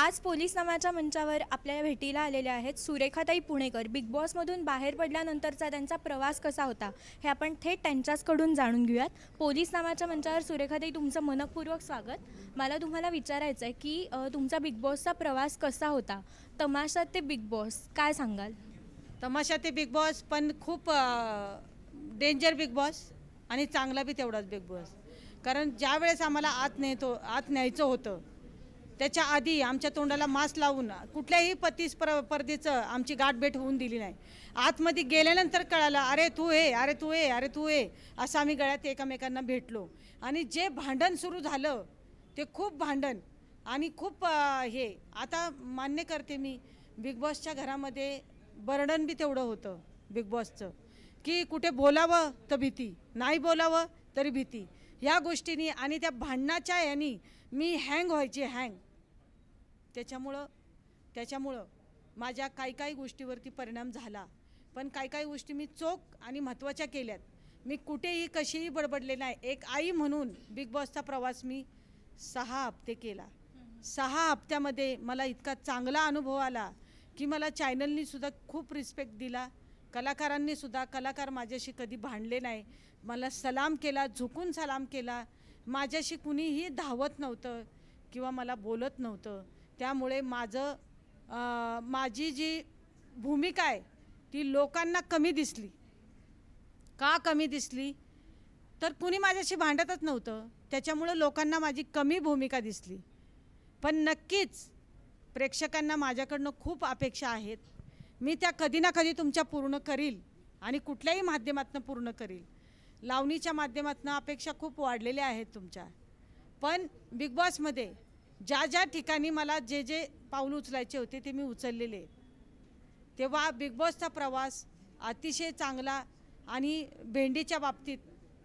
आज पोलीस नामाच्या मंचावर आपल्या भेटीला आलेल्या आहेत सुरेखाताई पुणेकर. बिग बॉसमधून बाहेर पडल्यानंतरचा त्यांचा प्रवास कसा होता हे आपण थेट त्यांच्याचकडून जाणून घेऊयात. पोलीस नामाच्या मंचावर सुरेखाताई तुमचं मनपूर्वक स्वागत. मला तुम्हाला विचारायचं आहे की अ, तुमचा बिग बॉसचा प्रवास कसा होता? तमाशात ते बिग बॉस काय सांगाल? तमाशा ते बिग बॉस पण खूप डेंजर बिग बॉस आणि चांगला बी तेवढाच बिग बॉस कारण ज्या वेळेस आम्हाला आत नेतो आत न्यायचं होतं त्याच्या आधी आमच्या तोंडाला मास्क लावून कुठल्याही पतीस पर परदेचं आमची गाठभेट होऊन दिली नाही. आतमध्ये गेल्यानंतर कळालं अरे तू ये अरे तू ये अरे तू ये असं आम्ही गळ्यात एकमेकांना भेटलो. आणि जे भांडण सुरू झालं ते खूप भांडण आणि खूप हे. आता मान्य करते मी बिग बॉसच्या घरामध्ये बर्डन बी तेवढं होतं बिग बॉसचं की कुठे बोलावं तर भीती नाही बोलावं तरी भीती. ह्या गोष्टीनी आणि त्या भांडणाच्या यानी मी हँग व्हायची हँग त्याच्यामुळं त्याच्यामुळं माझ्या काही काही गोष्टीवरती परिणाम झाला. पण काही काही गोष्टी मी चोख आणि महत्त्वाच्या केल्यात. मी कुठेही कशीही बडबडले नाही. एक आई म्हणून बिग बॉसचा प्रवास मी सहा हप्ते केला. सहा हप्त्यामध्ये मला इतका चांगला अनुभव आला की मला चॅनलनीसुद्धा खूप रिस्पेक्ट दिला. कलाकारांनीसुद्धा कलाकार माझ्याशी कधी भांडले नाही. मला सलाम केला झुकून सलाम केला. माझ्याशी कुणीही धावत नव्हतं किंवा मला बोलत नव्हतं. त्यामुळे माझं माझी जी भूमिका आहे ती लोकांना कमी दिसली. का कमी दिसली? तर कुणी माझ्याशी भांडतच नव्हतं. त्याच्यामुळं लोकांना माझी कमी भूमिका दिसली. पण नक्कीच प्रेक्षकांना माझ्याकडनं खूप अपेक्षा आहेत. मी त्या कधी ना कधी तुमच्या पूर्ण करील आणि कुठल्याही माध्यमातून पूर्ण करील. लावणीच्या माध्यमातून अपेक्षा खूप वाढलेल्या आहेत तुमच्या. पण बिग बॉसमध्ये ज्या ज्या ठिकाणी मला जे जे पाऊल उचलायचे होते ते मी उचललेले तेव्हा बिग बॉसचा प्रवास अतिशय चांगला आणि भेंडीच्या बाबतीत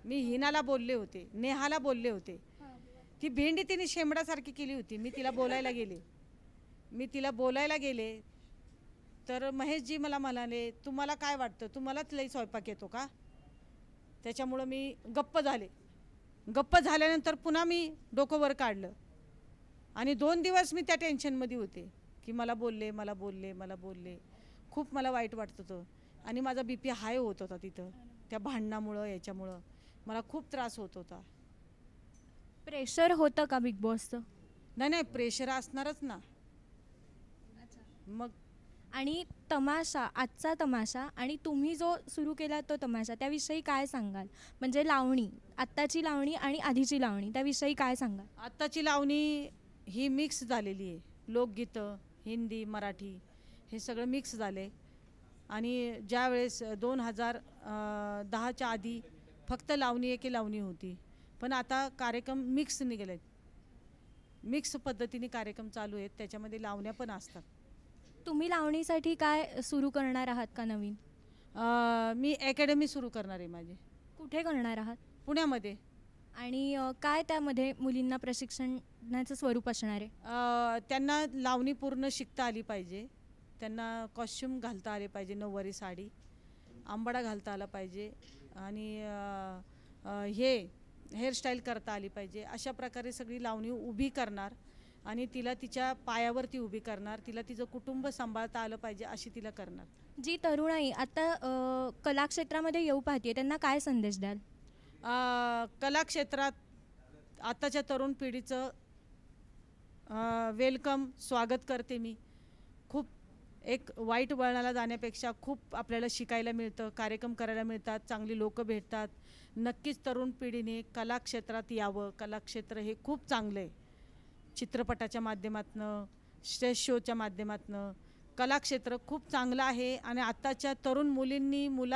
मी हिनाला बोलले होते नेहाला बोलले होते. ती भेंडी तिने शेंबडासारखी केली होती. मी तिला बोलायला गेले. मी तिला बोलायला गेले. तर महेशजी मला म्हणाले तुम्हाला काय वाटतं? तुम्हालाच लई स्वयंपाक येतो का? त्याच्यामुळं मी गप्प झाले. गप्प झाल्यानंतर पुन्हा मी डोकं वर काढलं. आणि दोन दिवस मी त्या टेन्शनमध्ये होते की मला बोलले मला बोलले मला बोलले. खूप मला वाईट वाटत होतं. आणि माझा बी पी हाय होत होता तिथं त्या भांडणामुळं याच्यामुळं. मला खूप त्रास होत होता. प्रेशर होतं का बिग बॉसचं नाही नाही प्रेशर असणारच ना. मग आणि तमाशा आजचा तमाशा आणि तुम्ही जो सुरू केला तो तमाशा त्याविषयी काय सांगाल? म्हणजे लावणी आत्ताची लावणी आणि आधीची लावणी त्याविषयी काय सांगाल? आत्ताची लावणी ही मिक्स झालेली आहे. लोकगीतं हिंदी मराठी हे सगळं मिक्स झाले आणि ज्यावेळेस दोन हजार दहाच्या आधी फक्त लावणी एके लावणी होती. पण आता कार्यक्रम मिक्स निघालेत. मिक्स पद्धतीने कार्यक्रम चालू आहेत. त्याच्यामध्ये लावण्या पण असतात. तुम्ही लावणीसाठी काय सुरू करणार आहात का नवीन? मी अकॅडमी सुरू करणार आहे माझी. कुठे करणार आहात? पुण्यामध्ये. आणि काय त्यामध्ये मुलींना प्रशिक्षणाचं स्वरूप असणार आहे? त्यांना लावणी पूर्ण शिकता आली पाहिजे. त्यांना कॉस्च्युम घालता आले पाहिजे नऊवारी साडी. आंबाडा घालता आला पाहिजे. आणि हे हेअरस्टाईल करता आली पाहिजे. अशा प्रकारे सगळी लावणी उभी करणार आणि तिला तिच्या पायावरती उभी करणार. तिला तिचं कुटुंब सांभाळता आलं पाहिजे अशी तिला करणार. जी तरुणाई आता कलाक्षेत्रामध्ये येऊ पाहते त्यांना काय संदेश द्याल? कलाक्षेत्रात आत्ताच्या तरुण पिढीचं वेलकम स्वागत करते मी. खूप एक वाईट वळणाला जाण्यापेक्षा खूप आपल्याला शिकायला मिळतं कार्यक्रम करायला मिळतात चांगली लोकं भेटतात. नक्कीच तरुण पिढीने कलाक्षेत्रात यावं. कलाक्षेत्र हे खूप चांगलं आहे. चित्रपटाच्या माध्यमातनं स्टेज शोच्या माध्यमातनं कलाक्षेत्र खूप चांगलं आहे आणि आत्ताच्या तरुण मुलींनी मुला